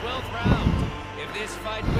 12th round. If this fight wins...